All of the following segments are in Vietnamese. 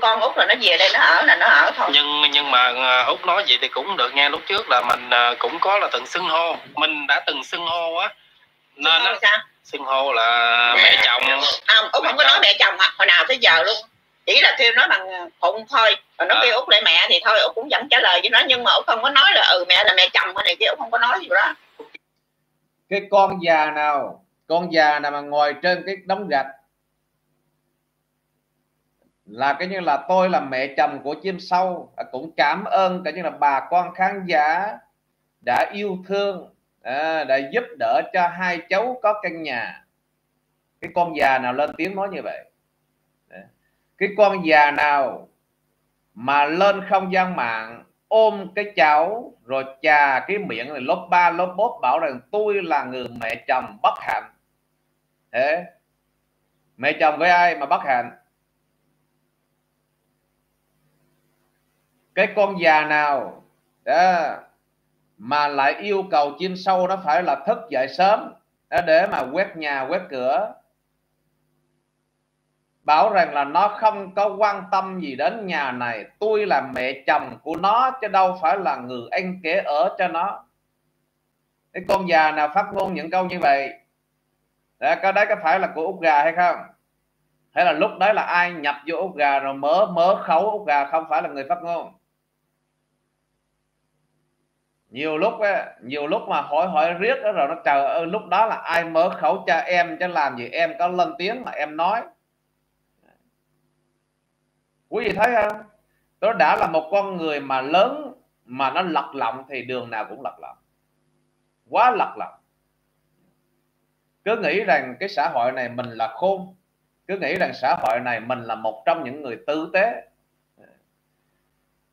con út là nó về đây nó ở là nó ở thôi. Nhưng nhưng mà à, út nói vậy thì cũng được nghe lúc trước là mình à, cũng có là từng xưng hô. Mình đã từng xưng hô á. Nên Xưng hô sao? xưng hô là mẹ chồng. À, út không có nói mẹ chồng à. Hồi nào tới giờ luôn. Chỉ là kêu nói bằng phụng thôi. Rồi nó À. kêu út lại mẹ thì thôi út cũng vẫn trả lời với nó. Nhưng mà út không có nói là ừ mẹ là mẹ chồng cái này chứ út không có nói gì đó. Cái con già nào con già nào mà ngồi trên cái đống gạch là cái như là tôi là mẹ chồng của chim sâu à, cũng cảm ơn cả như là bà con khán giả đã yêu thương à, đã giúp đỡ cho hai cháu có căn nhà. Cái con già nào lên tiếng nói như vậy? Cái con già nào mà lên không gian mạng ôm cái cháu rồi chà cái miệng này lốp ba lốp bốt bảo rằng tôi là người mẹ chồng bất hạnh. Thế mẹ chồng với ai mà bất hạnh? Cái con già nào đó, mà lại yêu cầu chim sâu nó phải là thức dậy sớm đó, để mà quét nhà quét cửa. Bảo rằng là nó không có quan tâm gì đến nhà này. Tôi là mẹ chồng của nó chứ đâu phải là người anh kể ở cho nó. Cái con già nào phát ngôn những câu như vậy? Đó, cái đấy có phải là của út gà hay không? Hay là lúc đấy là ai nhập vô út gà rồi mớ mớ khấu út gà không phải là người phát ngôn? Nhiều lúc á, nhiều lúc mà hỏi hỏi riết đó rồi nó trời ơi lúc đó là ai mở khẩu cho em chứ làm gì em có lên tiếng mà em nói. Quý vị thấy không? Nó đã là một con người mà lớn mà nó lật lọng thì đường nào cũng lật lọng. Quá lật lọng. Cứ nghĩ rằng cái xã hội này mình là khôn. Cứ nghĩ rằng xã hội này mình là một trong những người tử tế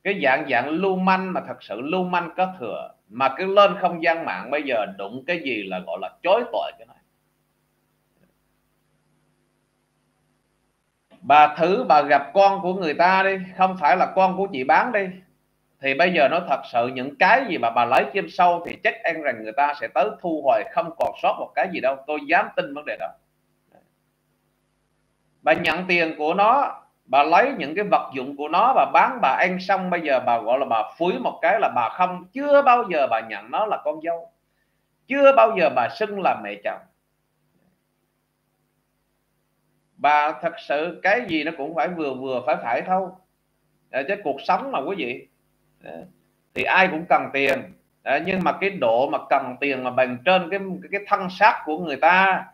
cái dạng dạng lưu manh mà thật sự lưu manh có thừa, mà cứ lên không gian mạng bây giờ đụng cái gì là gọi là chối tội cái này. Bà thử bà gặp con của người ta đi, không phải là con của chị bán đi. Thì bây giờ nó thật sự những cái gì mà bà lấy chim sâu thì chắc ăn rằng người ta sẽ tới thu hồi, không còn sót một cái gì đâu. Tôi dám tin vấn đề đó. Bà nhận tiền của nó bà lấy những cái vật dụng của nó, bà bán, bà ăn xong, bây giờ bà gọi là bà phúi một cái là bà không, chưa bao giờ bà nhận nó là con dâu. Chưa bao giờ bà xưng là mẹ chồng. Bà thật sự cái gì nó cũng phải vừa vừa phải phải thôi. Để chứ cuộc sống mà quý vị ờ, thì ai cũng cần tiền. Ờ, nhưng mà cái độ mà cần tiền mà bằng trên cái cái thân xác của người ta,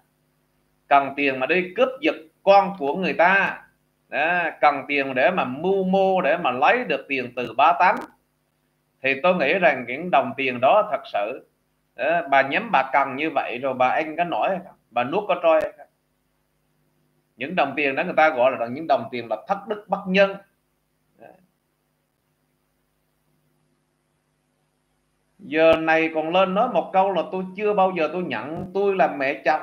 cần tiền mà đi cướp giật con của người ta đó, cần tiền để mà mưu mô để mà lấy được tiền từ ba tám thì tôi nghĩ rằng những đồng tiền đó thật sự đó, bà nhắm bà cần như vậy rồi bà anh có nổi hay không? Bà nuốt có trôi hay không? Những đồng tiền đó người ta gọi là những đồng tiền là thất đức bất nhân. Giờ này còn lên nói một câu là tôi chưa bao giờ tôi nhận tôi là mẹ chồng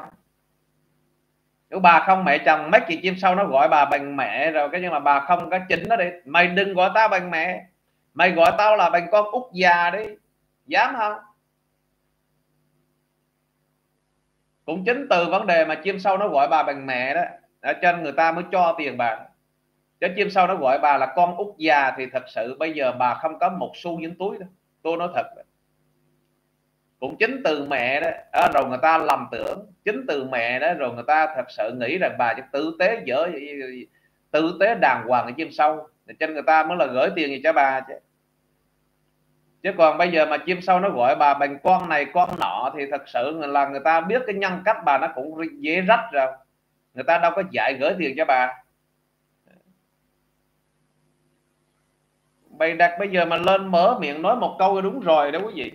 nếu bà không mẹ chồng, mấy chị chim sâu nó gọi bà bằng mẹ rồi, cái nhưng mà bà không có chính nó đi. Mày đừng gọi tao bằng mẹ. Mày gọi tao là bằng con út già đi. Dám không? Cũng chính từ vấn đề mà chim sâu nó gọi bà bằng mẹ đó, ở trên người ta mới cho tiền bà. Chứ chim sâu nó gọi bà là con út già thì thật sự bây giờ bà không có một xu dính túi đâu. Tôi nói thật cũng chính từ mẹ đó, rồi người ta lầm tưởng. Chính từ mẹ đó rồi người ta thật sự nghĩ rằng bà chỉ tử tế dở tử tế đàng hoàng ở chim sâu. Cho người ta mới là gửi tiền gì cho bà chứ. Chứ còn bây giờ mà chim sâu nó gọi bà bằng con này con nọ thì thật sự là người ta biết cái nhân cách bà nó cũng dễ rách rồi. Người ta đâu có dạy gửi tiền cho bà. Bày đặt bây giờ mà lên mở miệng nói một câu đúng rồi đó quý vị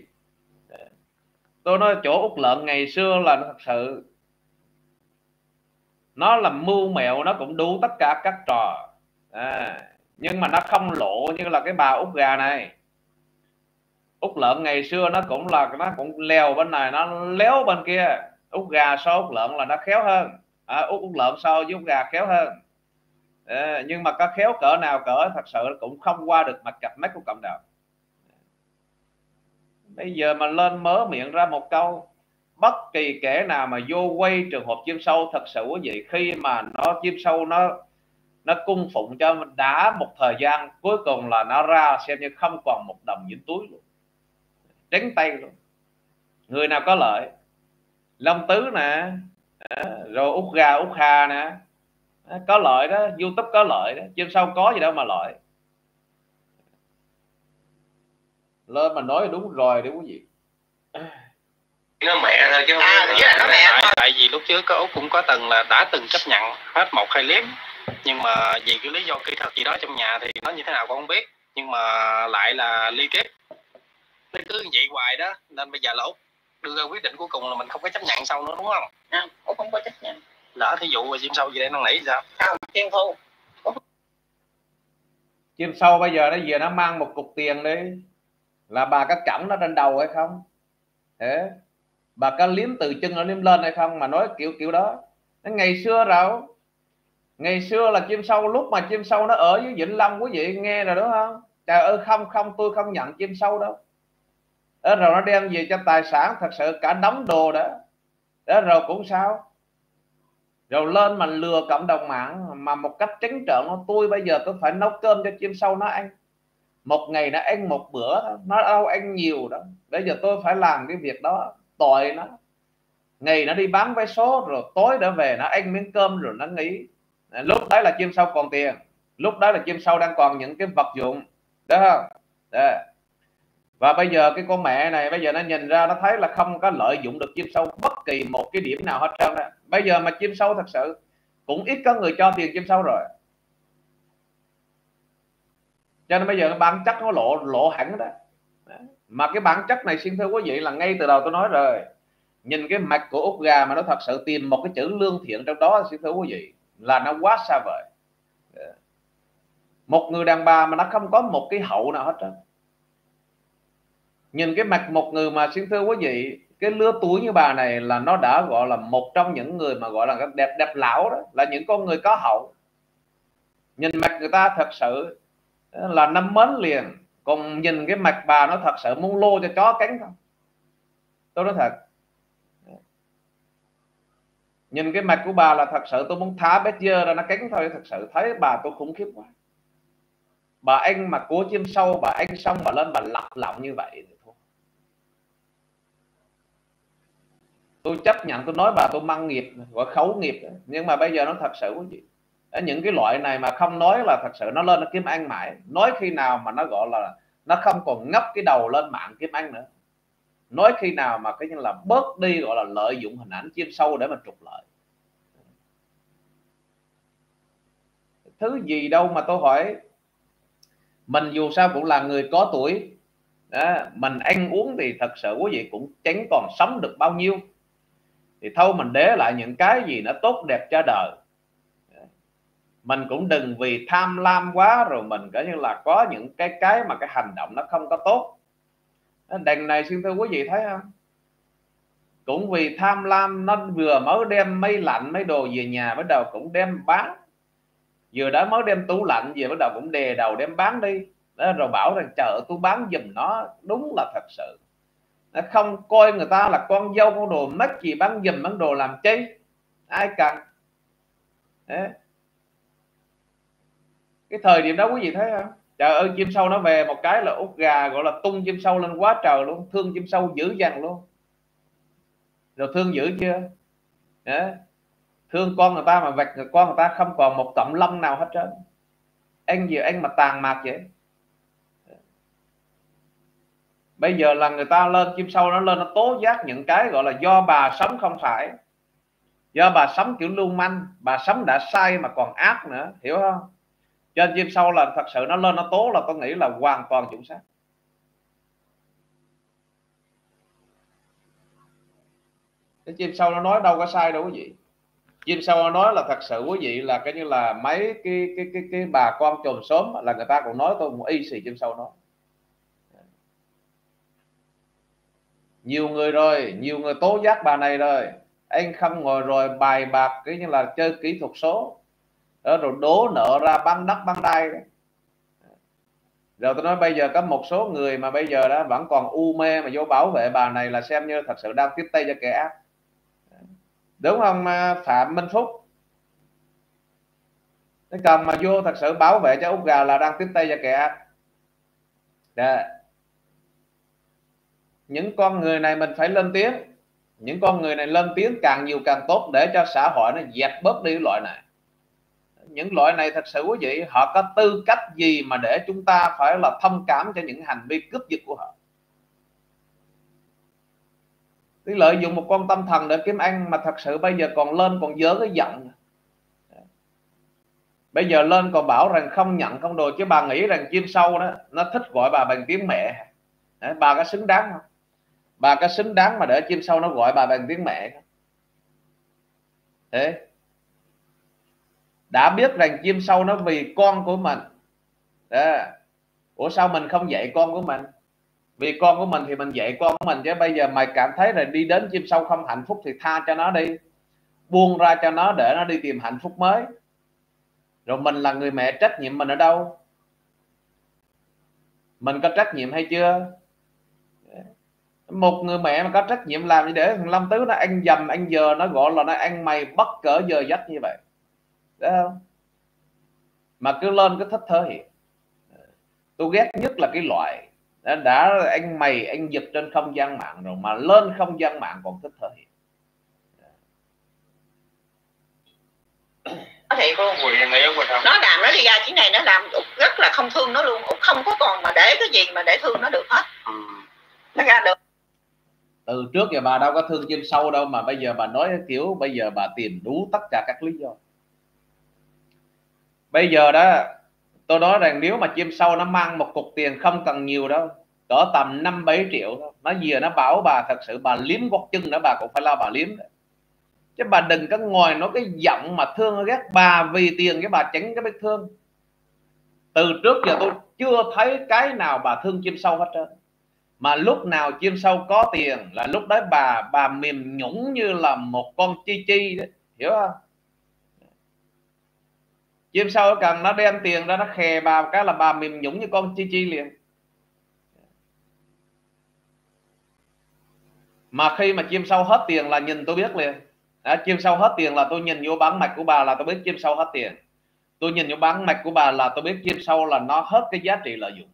tôi nói chỗ út lợn ngày xưa là thật sự nó làm mưu mẹo nó cũng đủ tất cả các trò. À, nhưng mà nó không lộ như là cái bà út gà này. Út lợn ngày xưa nó cũng là nó cũng leo bên này nó léo bên kia. Út gà so út lợn là nó khéo hơn. À, út, út lợn so với út gà khéo hơn. À, nhưng mà có khéo cỡ nào cỡ thật sự cũng không qua được mặt cặp mắt của cộng đồng bây giờ mà lên mớ miệng ra một câu, bất kỳ kẻ nào mà vô quay trường hợp chim sâu, thật sự quý vị, khi mà nó, chim sâu nó nó cung phụng cho mình, đã một thời gian, cuối cùng là nó ra xem như không còn một đồng dính túi luôn. Tránh tay luôn. Người nào có lợi? Long tứ nè à, rồi út gà út hà nè. À, có lợi đó, youtube có lợi đó. Chim sâu có gì đâu mà lợi. Lên mà nói đúng rồi đấy quý vị. Nó mẹ thôi chứ không à, là nó mẹ tại, tại vì lúc trước có út cũng có từng là đã từng chấp nhận hết một hai clip. Nhưng mà vì cái lý do kỹ thuật gì đó trong nhà thì nó như thế nào con không biết. Nhưng mà lại là ly kết. Nó cứ vậy hoài đó. Nên bây giờ là út đưa ra quyết định cuối cùng là mình không có chấp nhận sau nữa đúng không? À, út không có chấp nhận. Lỡ thí dụ mà chim sâu gì đây nó nỉ sao? Không chim thu. Chim sâu bây giờ nó về nó mang một cục tiền đi là bà có cẩm nó trên đầu hay không? Thế bà có liếm từ chân nó liếm lên hay không mà nói kiểu kiểu đó? Ngày xưa rồi ngày xưa là chim sâu, lúc mà chim sâu nó ở dưới vĩnh long quý vị nghe rồi đúng không? Trời ơi, không không, tôi không nhận chim sâu đâu. Đó, rồi nó đem về cho tài sản, thật sự cả đống đồ đó. Đó, rồi cũng sao? Rồi lên mà lừa cộng đồng mạng mà một cách trắng trợn tôi bây giờ tôi phải nấu cơm cho chim sâu nó ăn một ngày nó ăn một bữa, nó đâu ăn nhiều đó. Bây giờ tôi phải làm cái việc đó, tội nó. Ngày nó đi bán vé số, rồi tối đã về, nó ăn miếng cơm, rồi nó nghỉ. Lúc đấy là chim sâu còn tiền. Lúc đó là chim sâu đang còn những cái vật dụng. Đó không? Đó. và bây giờ cái con mẹ này, bây giờ nó nhìn ra, nó thấy là không có lợi dụng được chim sâu bất kỳ một cái điểm nào hết trơn đó bây giờ mà chim sâu thật sự, cũng ít có người cho tiền chim sâu rồi cho nên bây giờ bản chất nó lộ lộ hẳn đó. Mà cái bản chất này, xin thưa quý vị, là ngay từ đầu tôi nói rồi. Nhìn cái mạch của út gà mà nó thật sự tìm một cái chữ lương thiện trong đó, xin thưa quý vị, là nó quá xa vời. Một người đàn bà mà nó không có một cái hậu nào hết trơn. Nhìn cái mặt một người mà, xin thưa quý vị, cái lứa tuổi như bà này là nó đã gọi là một trong những người mà gọi là đẹp đẹp lão đó, là những con người có hậu. Nhìn mặt người ta thật sự là năm mến liền. Còn nhìn cái mặt bà nó thật sự muốn lô cho chó cắn không? Tôi nói thật. Nhìn cái mặt của bà là thật sự tôi muốn thả bé dơ ra nó cắn thôi, thật sự thấy bà tôi khủng khiếp quá. Bà anh mà cố chim sâu, bà anh xong bà lên bà lặp lọng như vậy thì thôi. Tôi chấp nhận, tôi nói bà tôi mang nghiệp, gọi khấu nghiệp nhưng mà bây giờ nó thật sự có gì những cái loại này mà không nói là thật sự nó lên nó kiếm ăn mãi. Nói khi nào mà nó gọi là nó không còn ngấp cái đầu lên mạng kiếm ăn nữa. Nói khi nào mà cái như là bớt đi gọi là lợi dụng hình ảnh chim sâu để mà trục lợi. Thứ gì đâu mà tôi hỏi mình dù sao cũng là người có tuổi đó, mình ăn uống thì thật sự quý vị cũng chẳng còn sống được bao nhiêu. Thì thôi mình để lại những cái gì nó tốt đẹp cho đời mình cũng đừng vì tham lam quá rồi mình cả như là có những cái cái mà cái hành động nó không có tốt. Ờ, đằng này xin thưa quý vị thấy không? Cũng vì tham lam nó vừa mới đem mấy lạnh mấy đồ về nhà bắt đầu cũng đem bán. Vừa đó mới đem tủ lạnh về bắt đầu cũng đè đầu đem bán đi. Đó, rồi bảo rằng chợ tôi bán giùm nó đúng là thật sự. Nó không coi người ta là con dâu con đồ mất gì bán giùm bán đồ làm chi? Ai cần? Đấy cái thời điểm đó quý vị thấy không? Trời ơi, chim sâu nó về một cái là út gà, gọi là tung chim sâu lên quá trời luôn, thương chim sâu dữ dằn luôn. Rồi thương dữ chưa? Đấy thương con người ta mà vạch người, con người ta không còn một cọng lông nào hết trơn. Anh gì anh mà tàn mạc vậy? Bây giờ là người ta lên chim sâu nó lên nó tố giác những cái gọi là do bà sống không phải. Do bà sống kiểu lưu manh, bà sống đã sai mà còn ác nữa, hiểu không? Cho chim sâu là thật sự nó lên, nó tố là tôi nghĩ là hoàn toàn chuẩn xác. Cái chim sâu nó nói đâu có sai đâu quý vị. Chim sâu nói là thật sự quý vị là cái như là mấy cái cái cái cái bà con chồn sớm là người ta cũng nói tôi một y xì chim sâu nói nhiều người rồi, nhiều người tố giác bà này rồi. Anh không ngồi rồi, bài bạc cái như là chơi kỹ thuật số đó, rồi đố nợ ra băng đất, băng đai rồi tôi nói bây giờ có một số người mà bây giờ đó vẫn còn u mê mà vô bảo vệ bà này là xem như thật sự đang tiếp tay cho kẻ ác. Đúng không à, Phạm Minh Phúc? Cái cầm mà vô thật sự bảo vệ cho út gà là đang tiếp tay cho kẻ ác. Để. những con người này mình phải lên tiếng. Những con người này lên tiếng càng nhiều càng tốt để cho xã hội nó dẹp bớt đi loại này những loại này thật sự quý vị họ có tư cách gì mà để chúng ta phải là thông cảm cho những hành vi cướp giật của họ? Cái lợi dụng một con tâm thần để kiếm ăn mà thật sự bây giờ còn lên còn dớ cái giận. Bây giờ lên còn bảo rằng không nhận không đồ chứ bà nghĩ rằng chim sâu đó nó thích gọi bà bằng tiếng mẹ. Đấy, bà có xứng đáng không? Bà có xứng đáng mà để chim sâu nó gọi bà bằng tiếng mẹ không? Thế? Đã biết rằng chim sâu nó vì con của mình. Đó. ủa sao mình không dạy con của mình? Vì con của mình thì mình dạy con của mình, chứ bây giờ mày cảm thấy là đi đến chim sâu không hạnh phúc thì tha cho nó đi. Buông ra cho nó để nó đi tìm hạnh phúc mới. Rồi mình là người mẹ trách nhiệm mình ở đâu? Mình có trách nhiệm hay chưa? Một người mẹ mà có trách nhiệm làm gì để thằng Lâm Tứ nó ăn dầm, ăn giờ nó gọi là nó ăn mày bất cỡ giờ giấc như vậy? Không mà cứ lên cái thất hiện tôi ghét nhất là cái loại đã, đã anh mày anh giật trên không gian mạng rồi mà lên không gian mạng còn thích có thiệt luôn nó làm nó đi ra chuyến này nó làm rất là không thương nó luôn. Không có còn mà để cái gì mà để thương nó được hết. Ừ. nó ra được. Từ trước giờ bà đâu có thương chim sâu đâu mà bây giờ bà nói kiểu bây giờ bà tìm đủ tất cả các lý do bây giờ đó, tôi nói rằng nếu mà chim sâu nó mang một cục tiền không cần nhiều đâu, cỡ tầm năm bảy triệu nó vừa nó bảo bà, thật sự bà liếm gót chân nữa bà cũng phải lo bà liếm đấy chứ bà đừng có ngồi nói cái giọng mà thương ghét bà vì tiền cái bà tránh cái vết thương. Từ trước giờ tôi chưa thấy cái nào bà thương chim sâu hết trơn. Mà lúc nào chim sâu có tiền là lúc đấy bà bà mềm nhũng như là một con chi chi đấy hiểu không? Chim sâu cần nó đem tiền ra nó khè bà cái là bà mềm nhũng như con chi chi liền. Mà khi mà chim sâu hết tiền là nhìn tôi biết liền. À, chim sâu hết tiền là tôi nhìn vô bán mạch của bà là tôi biết chim sâu hết tiền. Tôi nhìn vô bán mạch của bà là tôi biết chim sâu là nó hết cái giá trị lợi dụng.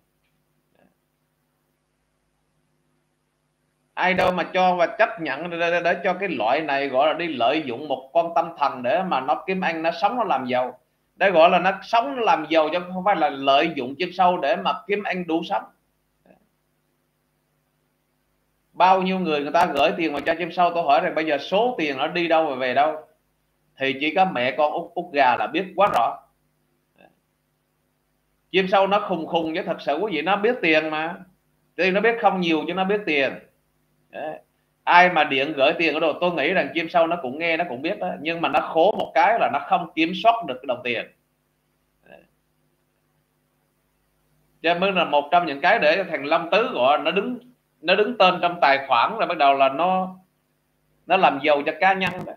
Ai đâu mà cho và chấp nhận để, để, để cho cái loại này gọi là đi lợi dụng một con tâm thần để mà nó kiếm ăn nó sống nó làm giàu để gọi là nó sống, làm giàu chứ không phải là lợi dụng chim sâu để mà kiếm ăn đủ sống. Bao nhiêu người người ta gửi tiền vào cho chim sâu tôi hỏi rằng bây giờ số tiền nó đi đâu và về đâu? Thì chỉ có mẹ con út út gà là biết quá rõ. Chim sâu nó khùng khùng với thật sự quý vị, nó biết tiền mà. Tuy nó biết không nhiều chứ nó biết tiền. Đấy ai mà điện gửi tiền ở đồ, tôi nghĩ rằng chim sâu nó cũng nghe, nó cũng biết đó nhưng mà nó khố một cái là nó không kiểm soát được cái đồng tiền. Cho nên là một trong những cái để thằng Lâm Tứ gọi nó đứng nó đứng tên trong tài khoản rồi bắt đầu là nó nó làm giàu cho cá nhân đó.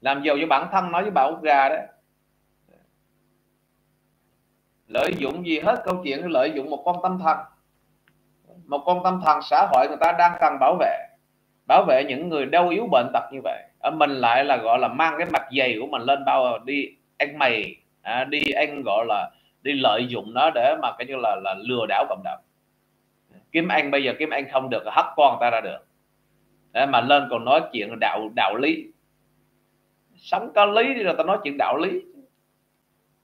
Làm giàu cho bản thân nó với bà út gà đó. Lợi dụng gì hết câu chuyện, lợi dụng một con tâm thần. Một con tâm thần xã hội người ta đang cần bảo vệ bảo vệ những người đau yếu bệnh tật như vậy. Ở mình lại là gọi là mang cái mặt dày của mình lên bao đi ăn mày à, đi ăn gọi là đi lợi dụng nó để mà cái như là là lừa đảo cộng đồng. Kiếm ăn bây giờ kiếm ăn không được hất con ta ra được. Để mà lên còn nói chuyện đạo đạo lý. Sống có lý đi rồi ta nói chuyện đạo lý.